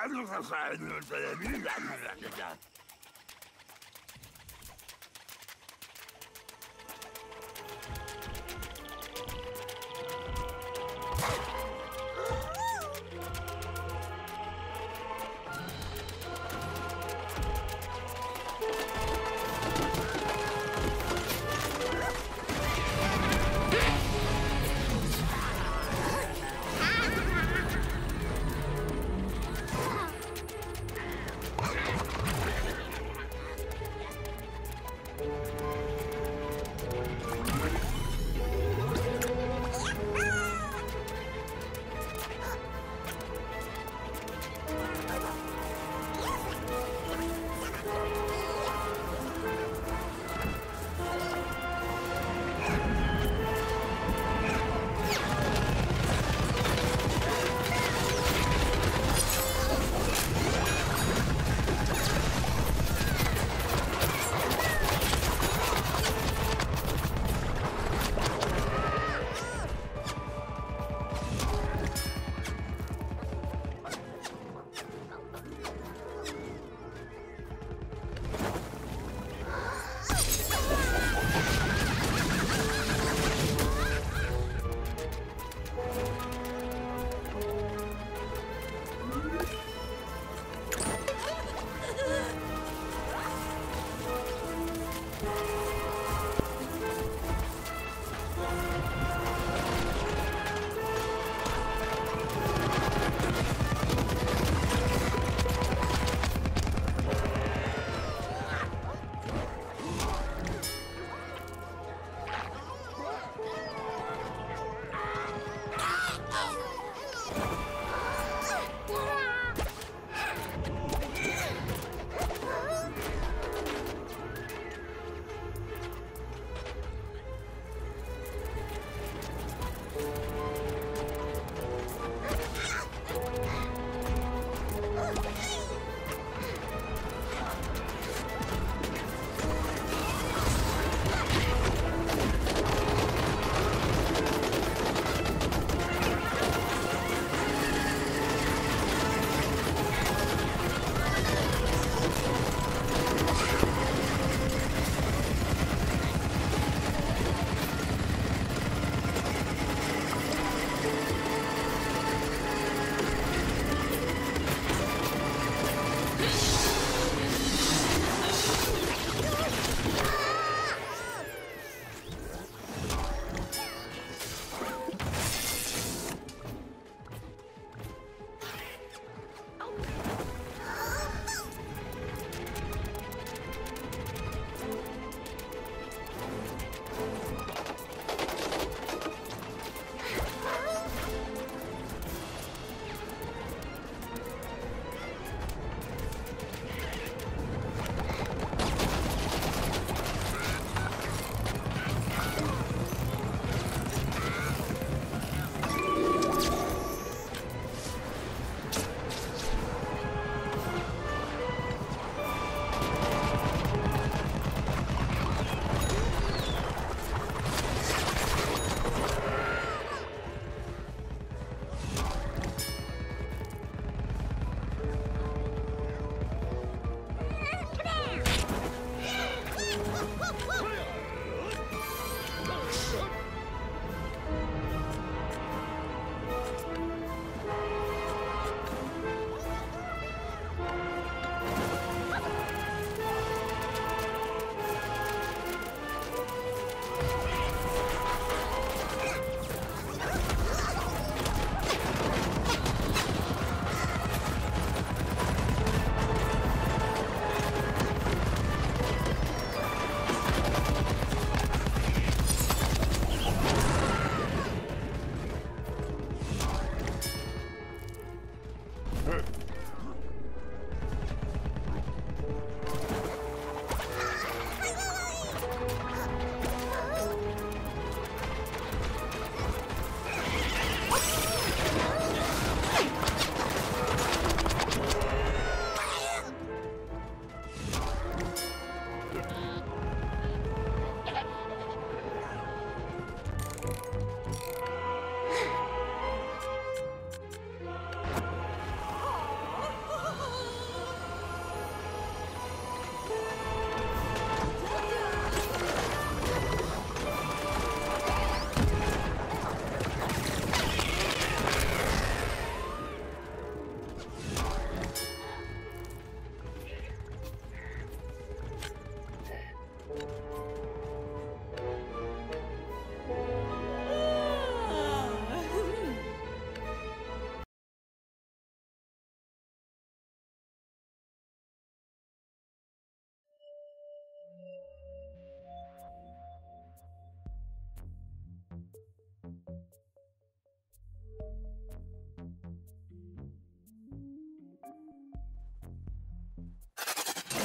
تعالوا فصاعد التلاميذ عن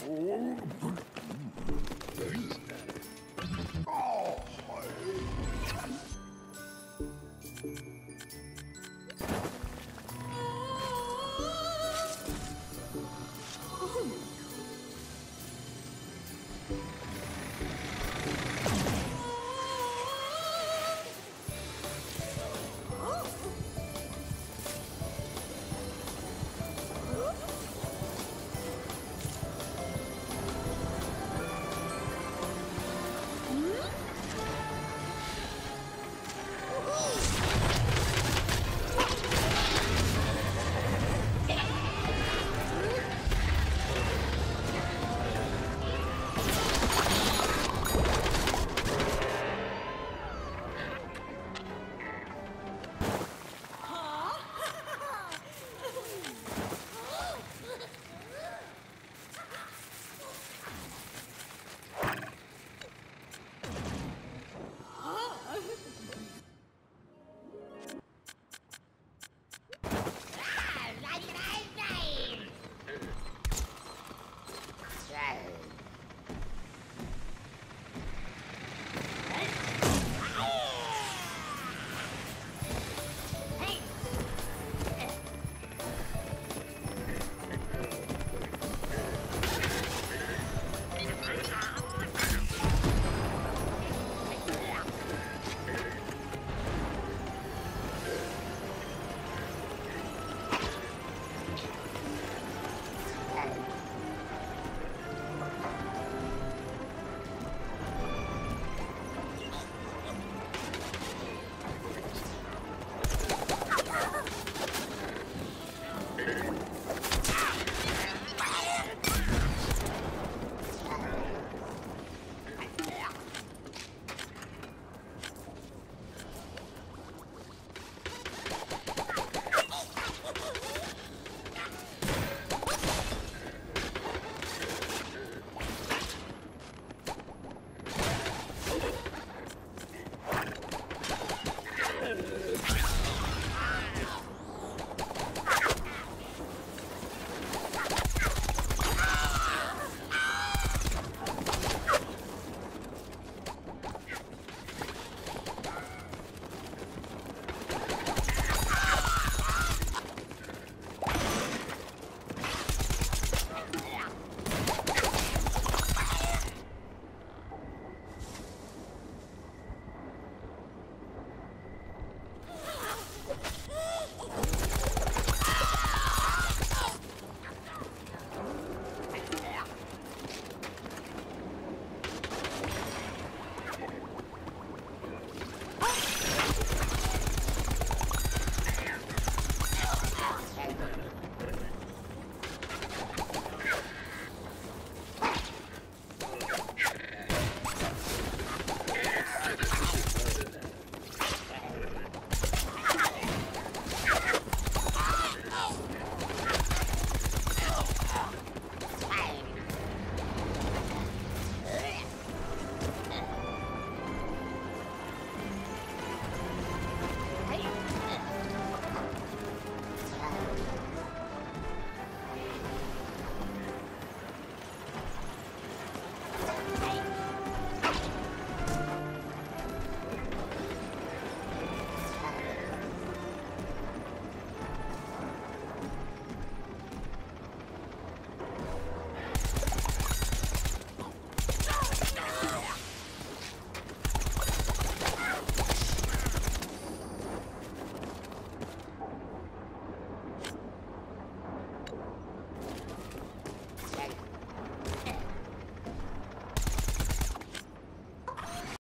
Oh,